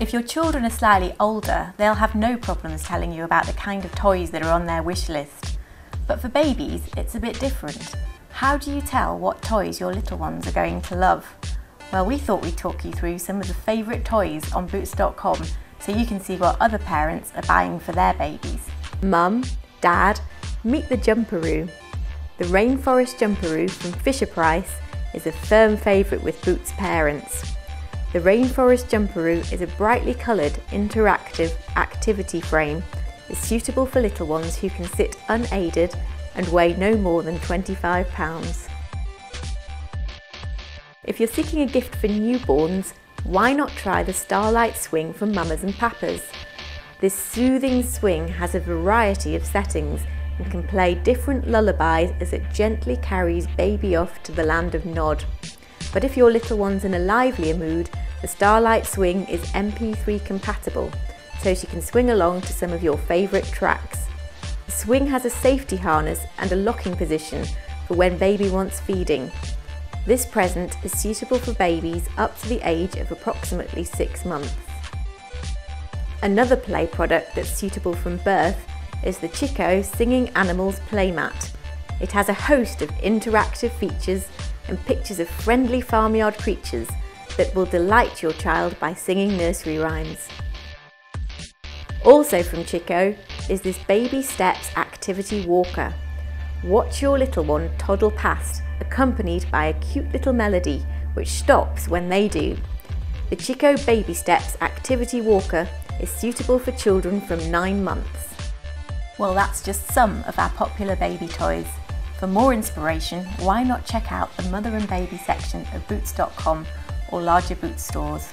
If your children are slightly older, they'll have no problems telling you about the kind of toys that are on their wish list. But for babies, it's a bit different. How do you tell what toys your little ones are going to love? Well, we thought we'd talk you through some of the favourite toys on Boots.com so you can see what other parents are buying for their babies. Mum, Dad, meet the Jumperoo. The Rainforest Jumperoo from Fisher Price is a firm favourite with Boots parents. The Rainforest Jumperoo is a brightly coloured, interactive activity frame. Suitable for little ones who can sit unaided and weigh no more than 25 pounds. If you're seeking a gift for newborns, why not try the Starlight Swing from Mamas and Papas? This soothing swing has a variety of settings and can play different lullabies as it gently carries baby off to the land of Nod. But if your little one's in a livelier mood, the Starlight Swing is MP3 compatible, so she can swing along to some of your favourite tracks. The swing has a safety harness and a locking position for when baby wants feeding. This present is suitable for babies up to the age of approximately six months. Another play product that's suitable from birth is the Chicco Singing Animals Playmat. It has a host of interactive features and pictures of friendly farmyard creatures that will delight your child by singing nursery rhymes. Also from Chicco is this Baby Steps Activity Walker. Watch your little one toddle past, accompanied by a cute little melody which stops when they do. The Chicco Baby Steps Activity Walker is suitable for children from 9 months. Well, that's just some of our popular baby toys. For more inspiration, why not check out the mother and baby section of boots.com or larger Boots stores.